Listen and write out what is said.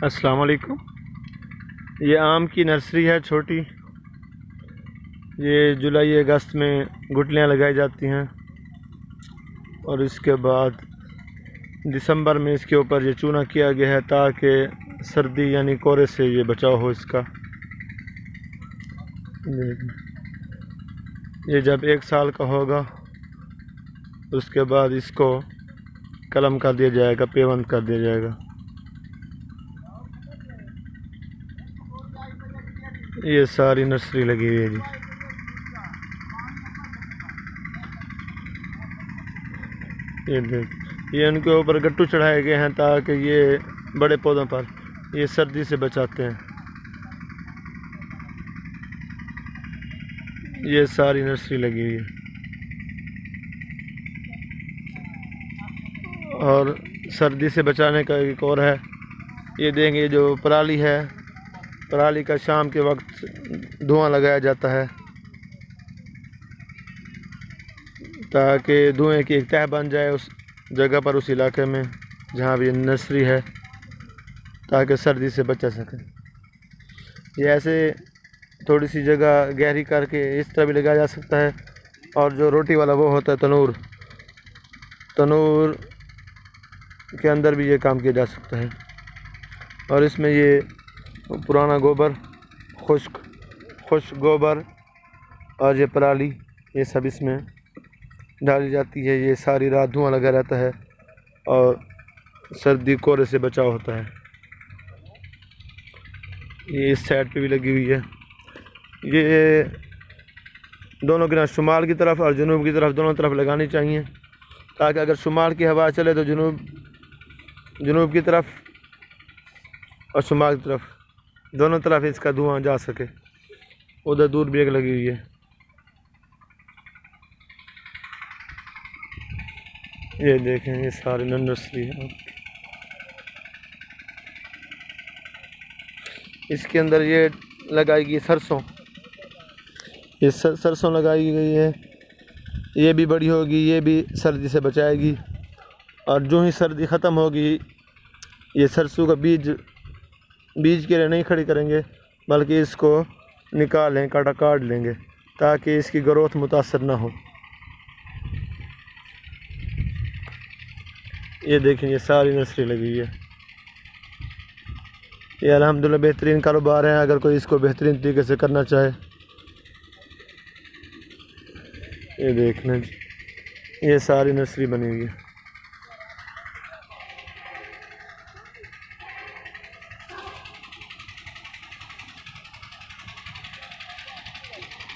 अस्सलाम वालेकुम ये आम की नर्सरी है छोटी। ये जुलाई अगस्त में गुटलियाँ लगाई जाती हैं। और इसके बाद दिसंबर में इसके ऊपर ये चूना किया गया है ताकि सर्दी यानी कोरे से ये बचाव हो इसका। ये जब एक साल का होगा, उसके बाद इसको कलम कर दिया जाएगा, पेवंद कर दिया जाएगा। ये सारी नर्सरी लगी हुई है जी। ये देख, ये उनके ऊपर गट्टू चढ़ाए गए हैं ताकि ये बड़े पौधों पर ये सर्दी से बचाते हैं। ये सारी नर्सरी लगी हुई है। और सर्दी से बचाने का एक और है। ये देंगे जो पराली है पराली का शाम के वक्त धुआँ लगाया जाता है, ताकि धुएँ की एक तह बन जाए उस जगह पर, उस इलाके में जहाँ भी नर्सरी है, ताकि सर्दी से बचा सके। ये ऐसे थोड़ी सी जगह गहरी करके इस तरह भी लगाया जा सकता है, और जो रोटी वाला वो होता है तनूर तनूर के अंदर भी ये काम किया जा सकता है। और इसमें ये पुराना गोबर, खुश्क खुश्क गोबर और ये पराली, ये सब इसमें डाली जाती है। ये सारी रात धुआँ लगा रहता है और सर्दी कोरे से बचाव होता है। ये इस साइड पे भी लगी हुई है। ये दोनों गिरा शुमाल की तरफ़ और जनूब की तरफ़ दोनों तरफ़ लगानी चाहिए, ताकि अगर शुमाल की हवा चले तो जनूब जनूब की तरफ़ और शुमाल की तरफ़। दोनों तरफ़ इसका धुआँ जा सके। उधर दूर एक लगी हुई है। ये देखें ये सारे नर्सरी है। इसके अंदर ये लगाई गई सरसों। ये सर, सरसों लगाई गई है। ये भी बड़ी होगी ये भी सर्दी से बचाएगी। और जो ही सर्दी ख़त्म होगी ये सरसों का बीज बीज के लिए नहीं खड़ी करेंगे, बल्कि इसको निकालें काटा काट लेंगे, ताकि इसकी ग्रोथ मुतासर ना हो। ये देखें, ये सारी नर्सरी लगी है। ये अलहमदिल्ला बेहतरीन कारोबार है, अगर कोई इसको बेहतरीन तरीके से करना चाहे। ये देखना ये सारी नर्सरी बनी हुई है।